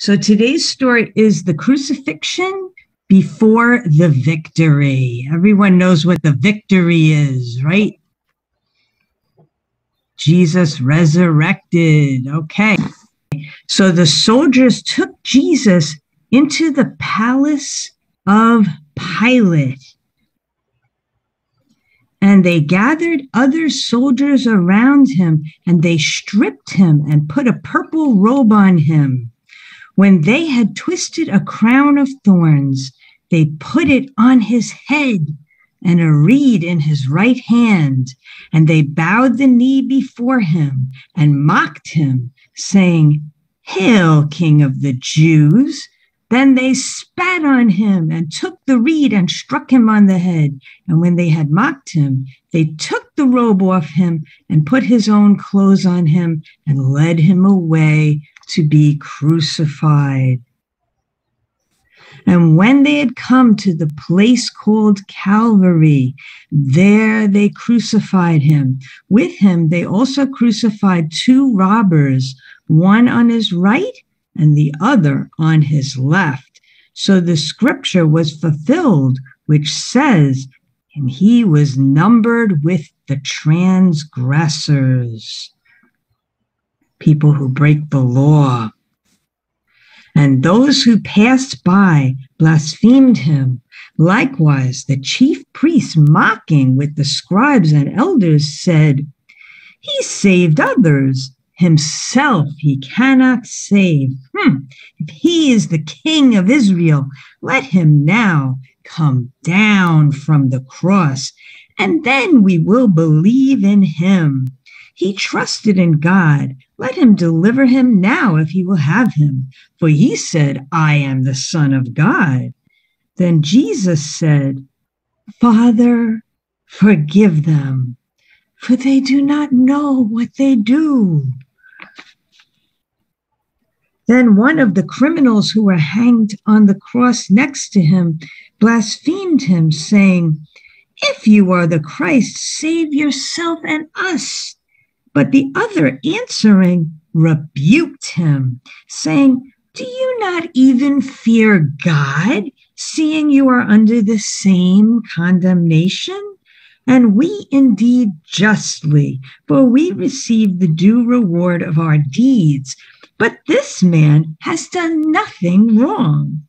So today's story is the crucifixion before the victory. Everyone knows what the victory is, right? Jesus resurrected. Okay. So the soldiers took Jesus into the palace of Pilate. And they gathered other soldiers around him, and they stripped him and put a purple robe on him. When they had twisted a crown of thorns, they put it on his head and a reed in his right hand. And they bowed the knee before him and mocked him, saying, Hail, King of the Jews! Then they spat on him and took the reed and struck him on the head. And when they had mocked him, they took the robe off him and put his own clothes on him and led him away to be crucified. And when they had come to the place called Calvary, there they crucified him. With him, they also crucified two robbers, one on his right and the other on his left. So the scripture was fulfilled, which says, and he was numbered with the transgressors, people who break the law. And those who passed by blasphemed him. Likewise, the chief priests, mocking with the scribes and elders, said, He saved others himself he cannot save. Hmm. If he is the king of Israel, let him now come down from the cross, and then we will believe in him. He trusted in God. Let him deliver him now if he will have him. For he said, I am the Son of God. Then Jesus said, Father, forgive them, for they do not know what they do. Then one of the criminals who were hanged on the cross next to him blasphemed him, saying, If you are the Christ, save yourself and us. But the other answering rebuked him, saying, Do you not even fear God, seeing you are under the same condemnation? And we indeed justly, for we receive the due reward of our deeds. But this man has done nothing wrong.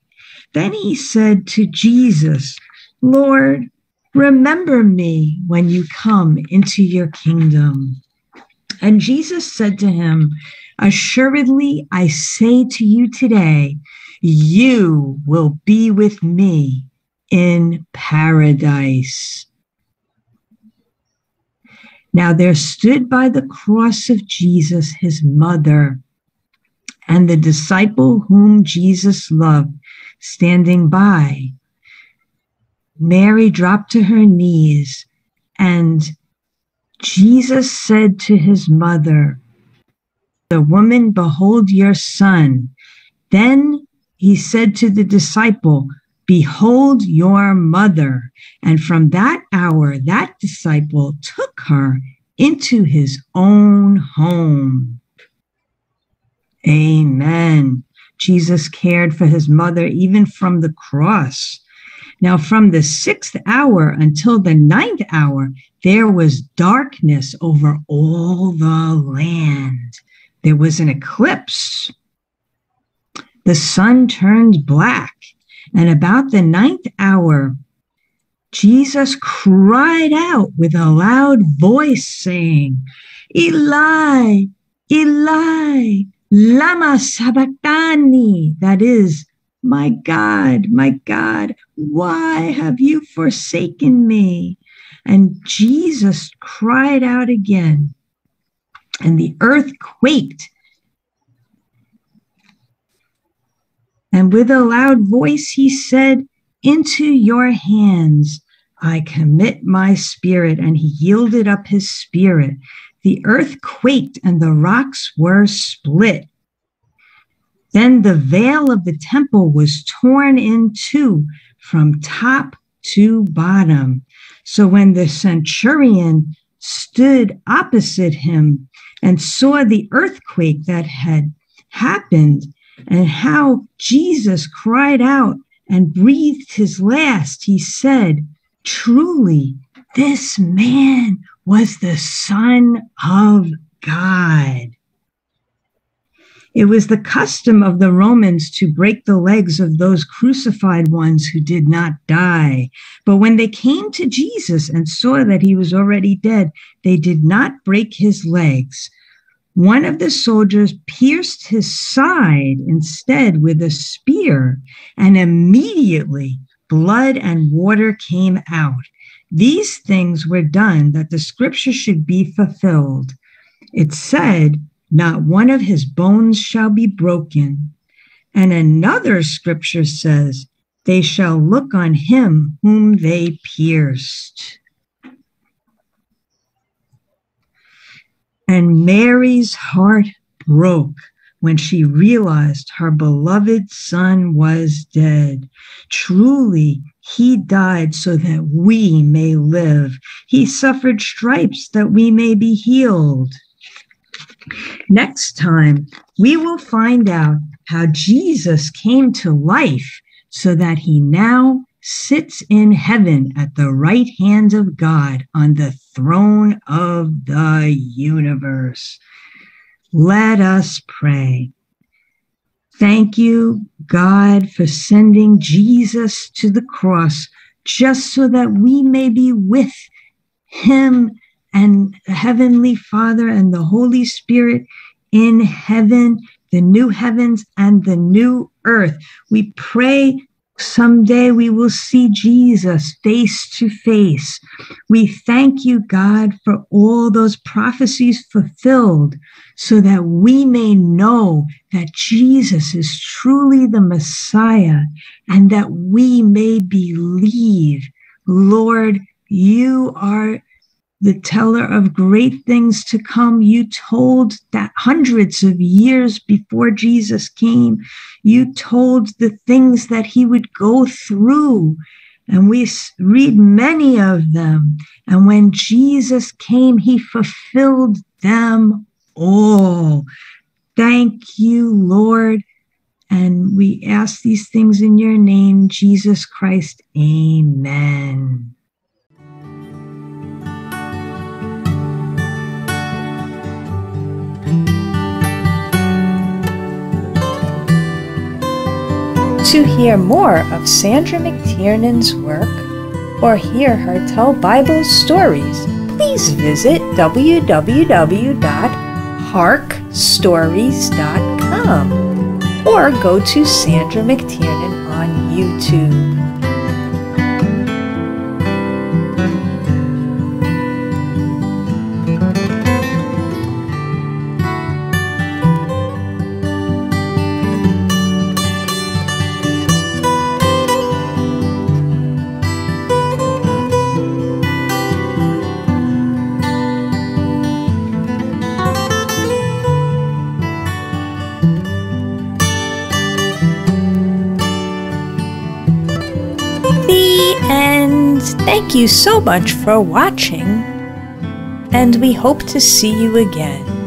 Then he said to Jesus, Lord, remember me when you come into your kingdom. And Jesus said to him, Assuredly, I say to you today, you will be with me in paradise. Now there stood by the cross of Jesus his mother and the disciple whom Jesus loved standing by. Mary dropped to her knees, and Jesus said to his mother, The woman, behold your son. Then he said to the disciple, Behold your mother. And from that hour, that disciple took her into his own home. Amen. Jesus cared for his mother even from the cross. Now, from the sixth hour until the ninth hour, there was darkness over all the land. There was an eclipse. The sun turned black. And about the ninth hour, Jesus cried out with a loud voice, saying, Eli, Eli, Lama sabachthani, that is, my God, my God, why have you forsaken me? And Jesus cried out again, and the earth quaked. And with a loud voice, he said, Into your hands I commit my spirit. And he yielded up his spirit the earth quaked and the rocks were split. Then the veil of the temple was torn in two from top to bottom. So when the centurion stood opposite him and saw the earthquake that had happened, and how Jesus cried out and breathed his last, he said, Truly, this man was the Son of God. It was the custom of the Romans to break the legs of those crucified ones who did not die. But when they came to Jesus and saw that he was already dead, they did not break his legs. One of the soldiers pierced his side instead with a spear, and immediately blood and water came out. These things were done that the scripture should be fulfilled. It said, not one of his bones shall be broken. And another scripture says, They shall look on him whom they pierced. And Mary's heart broke when she realized her beloved son was dead. Truly, he died so that we may live. He suffered stripes that we may be healed. Next time, we will find out how Jesus came to life so that he now sits in heaven at the right hand of God on the throne of the universe. Let us pray. Thank you, God, for sending Jesus to the cross just so that we may be with him and Heavenly Father and the Holy Spirit in heaven, the new heavens and the new earth. We pray someday we will see Jesus face to face. We thank you, God, for all those prophecies fulfilled so that we may know that Jesus is truly the Messiah and that we may believe. Lord, you are the teller of great things to come. You told that hundreds of years before Jesus came, you told the things that he would go through. And we read many of them. And when Jesus came, he fulfilled them all. Thank you, Lord. And we ask these things in your name, Jesus Christ. Amen. To hear more of Sandra McTiernan's work or hear her tell Bible stories, please visit www.harkstories.com or go to Sandra McTiernan on YouTube. Thank you so much for watching, and we hope to see you again.